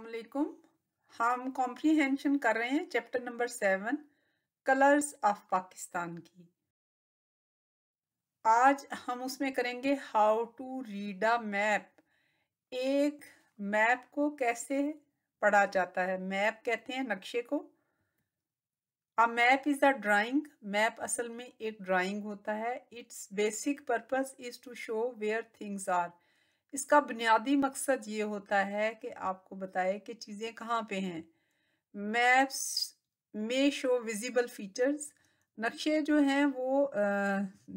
वालेकुम हम कॉम्प्रीहेंशन कर रहे हैं chapter number seven colours of Pakistan की। आज हम उसमें करेंगे how to read a map एक मैप को कैसे पढ़ा जाता है? मैप कहते हैं नक्शे को। A map is a drawing map असल में एक ड्राइंग होता है। Its basic purpose is to show where things are इसका बुनियादी मकसद ये होता है कि आपको बताए कि चीज़ें कहाँ पे हैं। मैप्स, में शो विजिबल फीचर्स, नक्शे जो हैं वो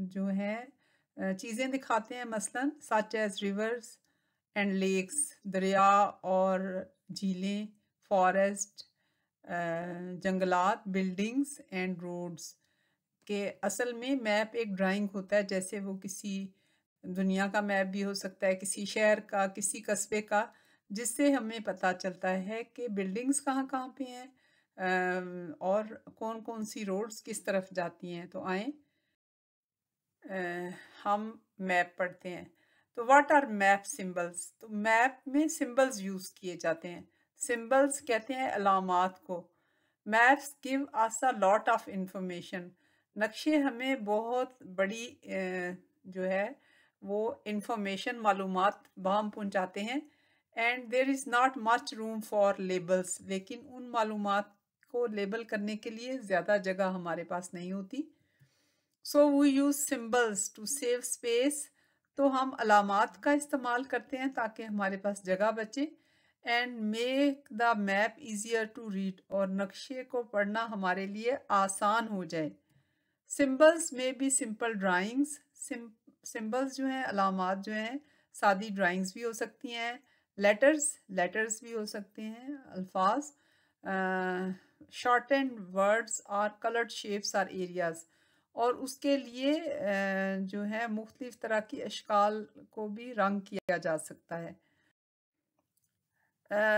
जो हैं चीज़ें दिखाते हैं मसलन such as rivers and lakes, दरिया और झीलें, फॉरेस्ट जंगलात, बिल्डिंग्स एंड रोड्स। के असल में मैप एक ड्राइंग होता है जैसे वो किसी दुनिया का मैप भी हो सकता है, किसी शहर का, किसी कस्बे का, जिससे हमें पता चलता है कि बिल्डिंग्स कहाँ कहाँ पे हैं और कौन कौन सी रोड्स किस तरफ़ जाती हैं। तो आए हम मैप पढ़ते हैं। तो व्हाट आर मैप सिंबल्स तो मैप में सिंबल्स यूज़ किए जाते हैं। सिंबल्स कहते हैं अलामात को। Maps give us a lot of information नक्शे हमें बहुत बड़ी जो है वो इंफॉर्मेशन मालूम बहम पहुँचाते हैं। And there is not much room for labels लेकिन उन मालूम को लेबल करने के लिए ज़्यादा जगह हमारे पास नहीं होती। So we use symbols to save space तो हम अलामत का इस्तेमाल करते हैं ताकि हमारे पास जगह बचे। And make the map easier to read और नक्शे को पढ़ना हमारे लिए आसान हो जाए। सिम्बल्स में भी सिंपल ड्राइंग्स सिंबल्स जो हैं, अलामत जो हैं, सादी ड्राइंग्स भी हो सकती हैं, लेटर्स लेटर्स भी हो सकते हैं, अल्फाज short and words are coloured shapes are areas और उसके लिए जो है, मुख्तलिफ़ तरह की अशकाल को भी रंग किया जा सकता है।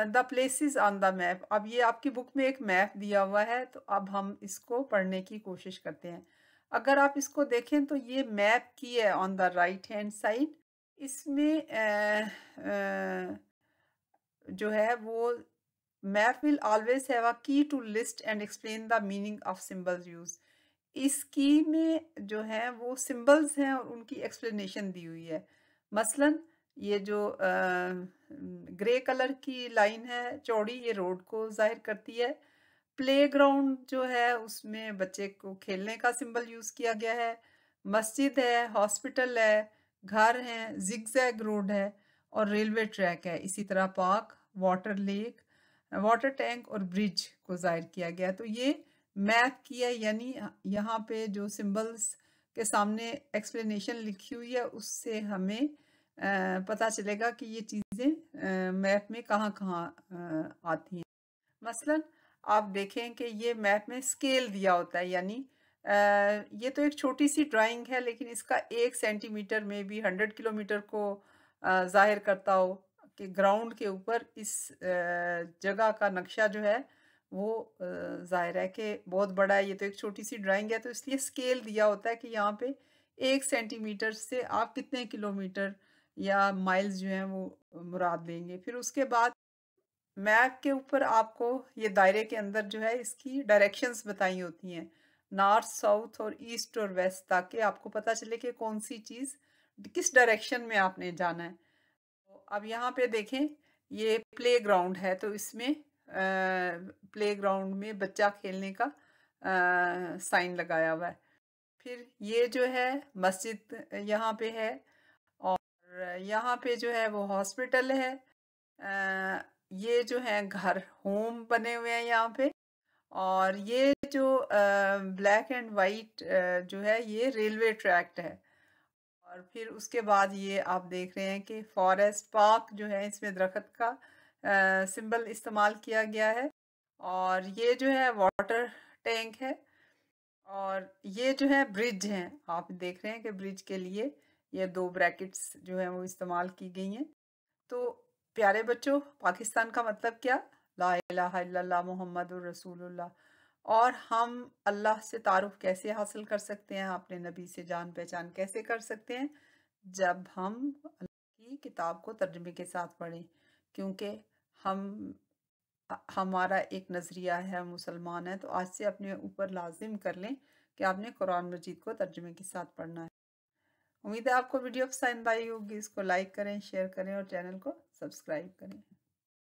The places on the map, अब ये आपकी बुक में एक मैप दिया हुआ है तो अब हम इसको पढ़ने की कोशिश करते हैं। अगर आप इसको देखें तो ये मैप की है on the right hand side इसमें जो है वो map will always have a key to list and explain the meaning of symbols use. इस की में जो है वो सिंबल्स हैं और उनकी एक्सप्लेनेशन दी हुई है। मसलन, ये जो ग्रे कलर की लाइन है, चौड़ी ये रोड को ज़ाहिर करती है। प्लेग्राउंड जो है, उसमें बच्चे को खेलने का सिंबल यूज़ किया गया है। मस्जिद है, हॉस्पिटल है, घर हैं, जिगजैग रोड है और रेलवे ट्रैक है। इसी तरह park, water lake, water tank और ब्रिज को ज़ाहिर किया गया तो ये मैप किया यानी यहाँ पे जो सिंबल्स के सामने एक्सप्लेनेशन लिखी हुई है, उससे हमें पता चलेगा कि ये चीज़ें मैप में कहाँ कहाँ आती हैं। मसलन आप देखें कि ये मैप में स्केल दिया होता है, यानी ये तो एक छोटी सी ड्राइंग है, लेकिन इसका एक सेंटीमीटर में भी, हंड्रेड किलोमीटर को ज़ाहिर करता हो कि ग्राउंड के ऊपर इस जगह का नक्शा जो है, वो ज़ाहिर है कि बहुत बड़ा है। ये तो एक छोटी सी ड्राइंग है तो इसलिए स्केल दिया होता है कि यहाँ पे एक सेंटीमीटर से आप कितने किलोमीटर या माइल्स जो हैं वो मुराद लेंगे। फिर उसके बाद मैप के ऊपर आपको ये दायरे के अंदर जो है इसकी डायरेक्शंस बताई होती हैं। नॉर्थ साउथ और ईस्ट और वेस्ट ताकि आपको पता चले कि कौन सी चीज़ किस डायरेक्शन में आपने जाना है। तो अब यहाँ पे देखें ये प्ले ग्राउंड है तो इसमें प्ले ग्राउंड में बच्चा खेलने का आ, साइन लगाया हुआ है। फिर ये जो है मस्जिद यहाँ पे है और यहाँ पे जो है वो हॉस्पिटल है। ये जो है घर होम बने हुए हैं यहाँ पे। और ये जो ब्लैक एंड वाइट जो है ये रेलवे ट्रैक्ट है। और फिर उसके बाद ये आप देख रहे हैं कि फॉरेस्ट पार्क जो है इसमें दरख्त का सिंबल इस्तेमाल किया गया है। और ये जो है वाटर टैंक है। और ये जो है ब्रिज है, आप देख रहे हैं कि ब्रिज के लिए ये दो ब्रैकेट्स जो है वो इस्तेमाल की गई हैं। तो प्यारे बच्चों, पाकिस्तान का मतलब क्या? ला मोहम्मद रसूलुल्लाह। और हम अल्लाह से तारुफ कैसे हासिल कर सकते हैं? अपने नबी से जान पहचान कैसे कर सकते हैं? जब हम अल्लाह की किताब को तर्जमे के साथ पढ़ें, क्योंकि हम, हमारा एक नज़रिया है मुसलमान है तो आज से अपने ऊपर लाजिम कर लें कि आपने कुरान मजीद को तर्जुमे के साथ पढ़ना है। उम्मीद है आपको वीडियो पसंद आई होगी, इसको लाइक करें, शेयर करें और चैनल को सब्सक्राइब करें।